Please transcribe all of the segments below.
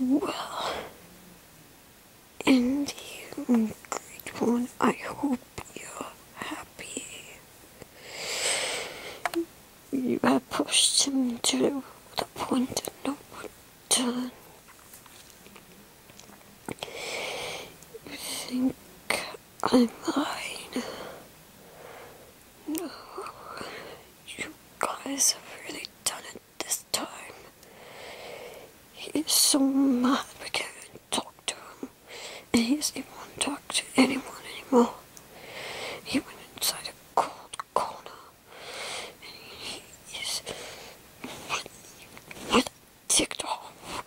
well. And you, great one, I hope you're happy. You have pushed him to the point of no return. You think I'm lying. So mad we can't talk to him. And he doesn't even want to talk to anyone anymore. He went inside a cold corner. And he is really ticked off.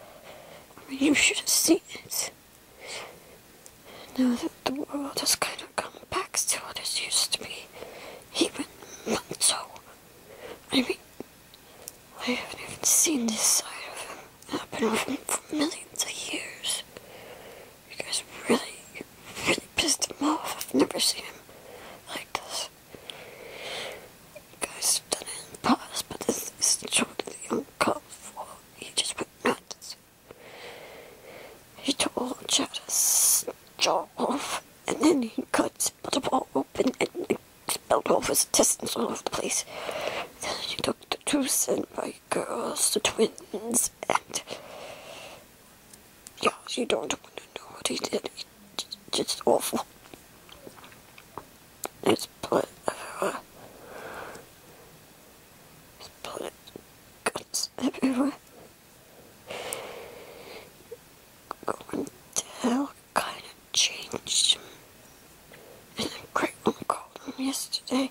I mean, you should have seen it. Now that the world has kind of come back to what it used to be, even so. I mean, I haven't even seen this. For millions of years. You guys really, really pissed him off. I've never seen him like this. You guys have done it in the past, but this is totally uncalled. He just went nuts. He told Chad to s- jaw off, and then he cut his butterball open and spilled all his intestines all over the place. Then he took the two Cenobite girls, the twins, and yeah, you don't want to know what he did. He just, awful. There's blood everywhere. Blood, guts everywhere. Going to hell kind of changed. And then called him yesterday.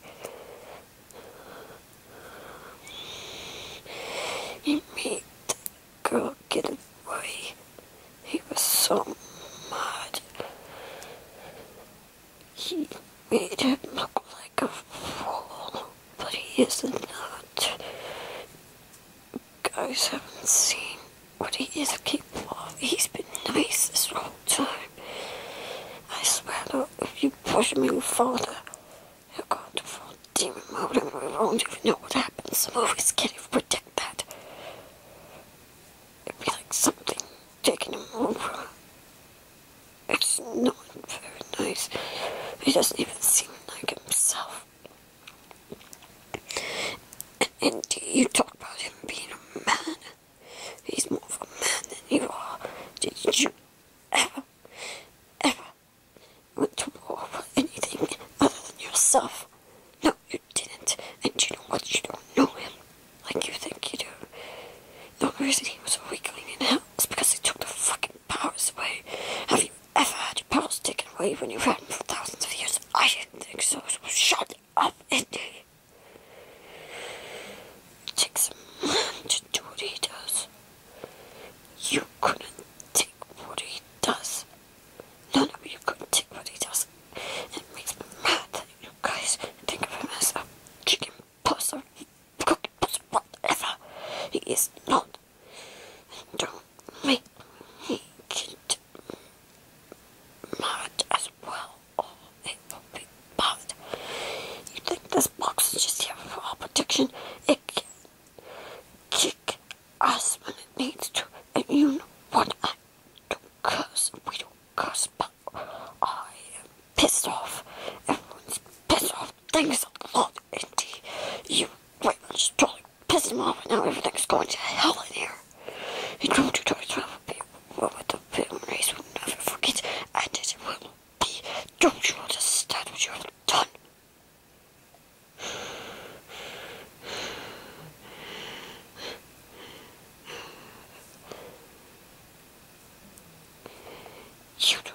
He made the girl get away. He was so mad. He made him look like a fool, but he is not. Guys haven't seen what he is capable of. He's been nice this whole time. I swear though, if you push me further, he'll go into full demon mode and we won't even know what happens. The movies can't even predict that. It'd be like something taking him over. It's not very nice. He doesn't even seem like himself. And, and you talk about him being a man. He's more of a man than you are. Did you ever, ever went to war with anything other than yourself? No, you didn't. And you know what? You don't know him like you think you do. The only reason he was a weakling in hell is because he took the fucking powers away. Have you ever had your powers taken ran for thousands of years? I didn't think so, so shut up, Indy. It takes a man to do what he does. You couldn't take what he does. None of you could take what he does. It makes me mad that you guys think of him as a chicken puss or cookie puss, whatever. He is not. And don't make me get mad as well, or it will be bad. You think this box is just here for our protection? It can kick us when it needs to. And you know what? I don't curse. We don't curse, but I am pissed off. Everyone's pissed off. Thanks a lot, Indy. You great much totally pissed him off, and now everything's going to hell Shoot.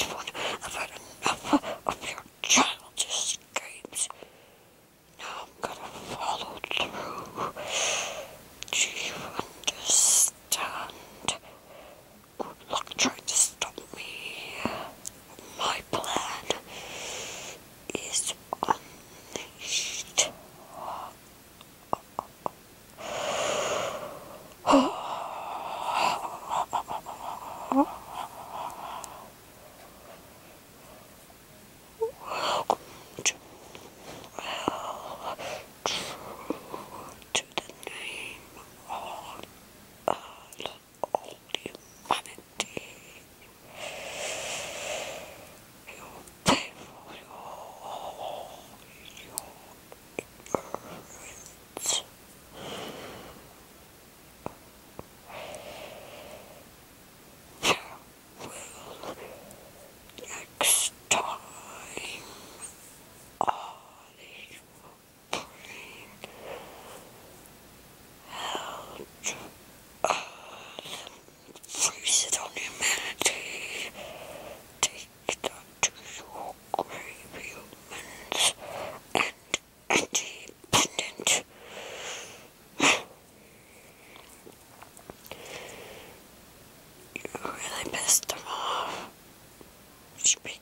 Ungrateful one. I've had enough of your childish games. Now I'm gonna follow through. Do you understand? Good luck trying to stop me. My plan is unleashed.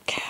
Careful.